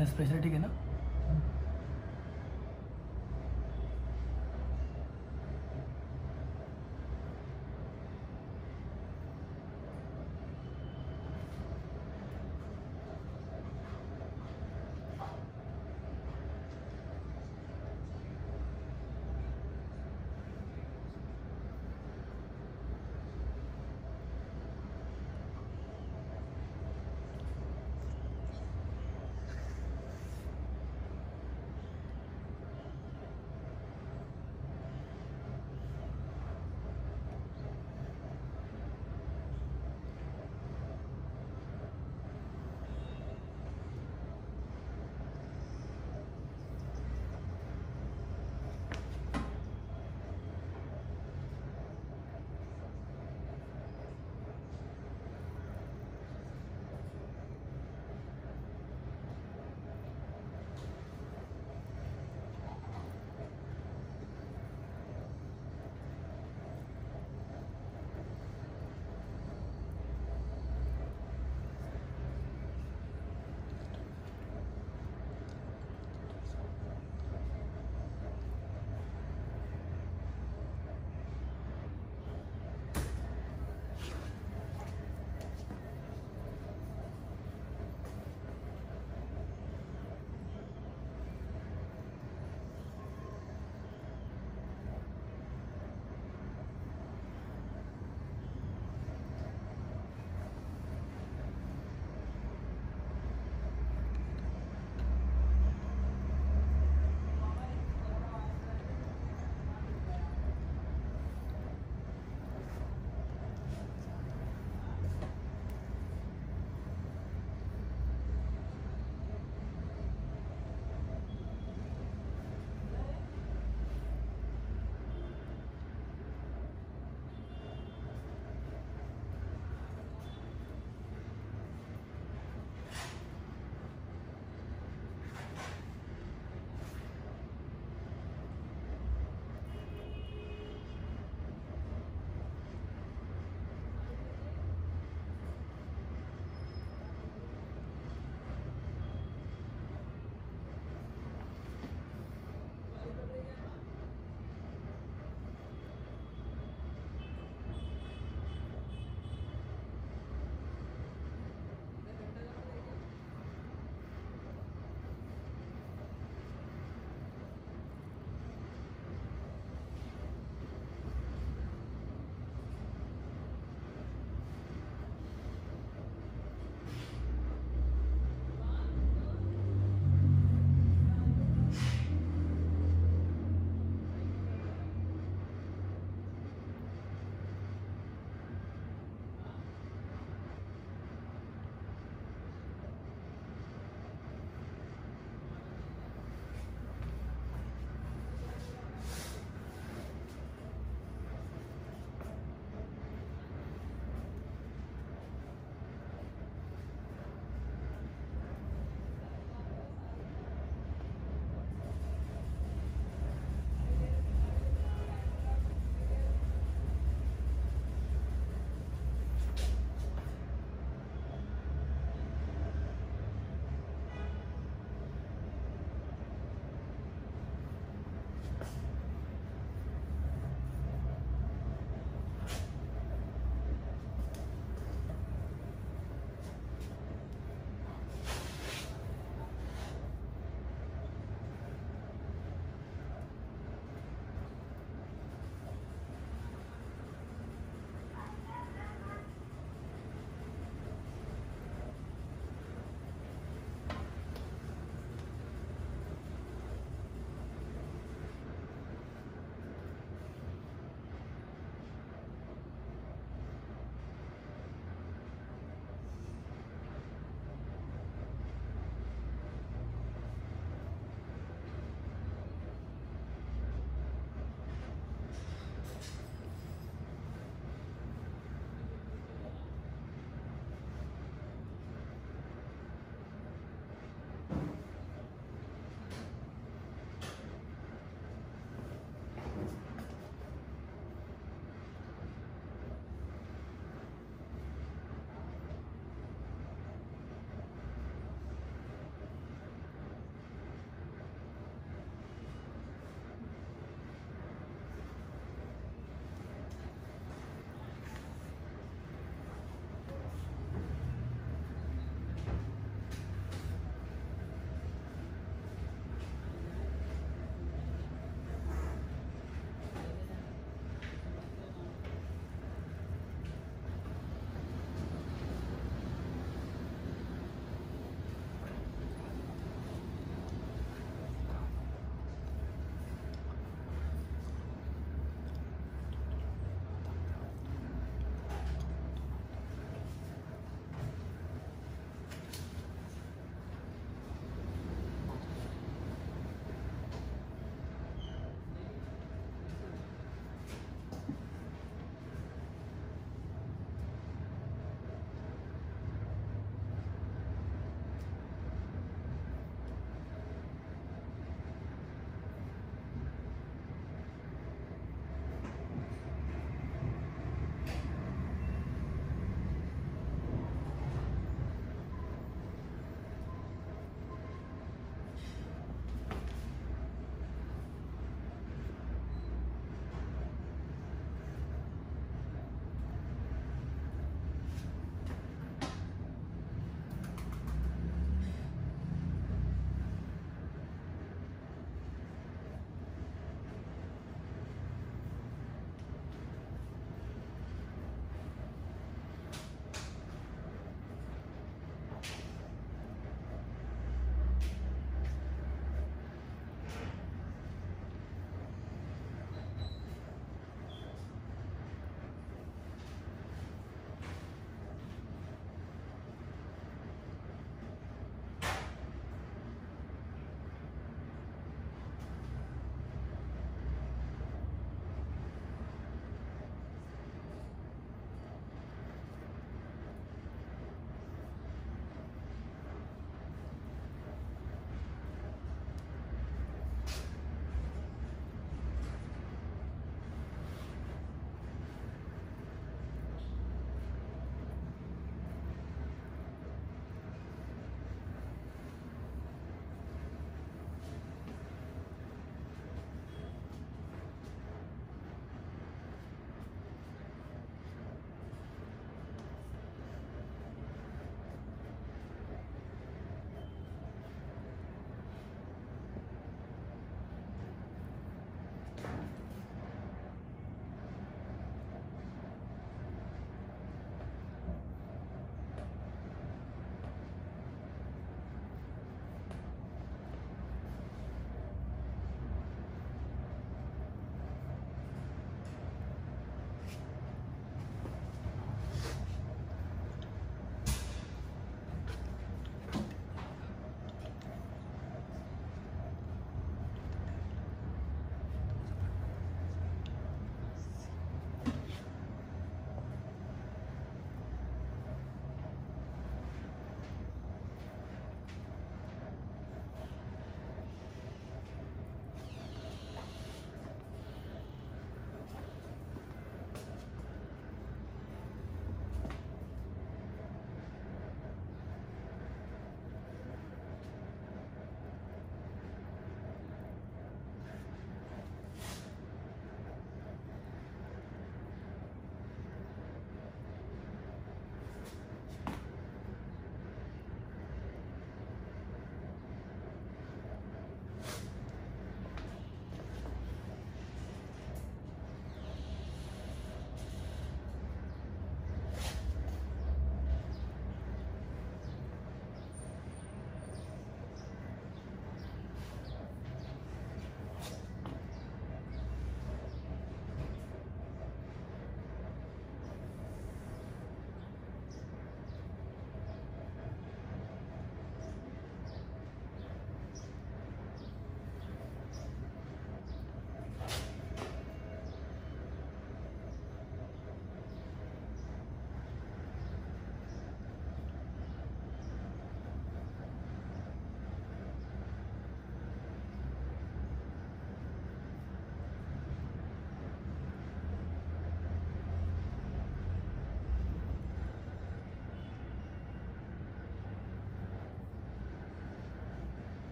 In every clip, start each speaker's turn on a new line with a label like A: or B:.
A: नेस्प्रेशो ठीक है ना?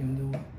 A: can do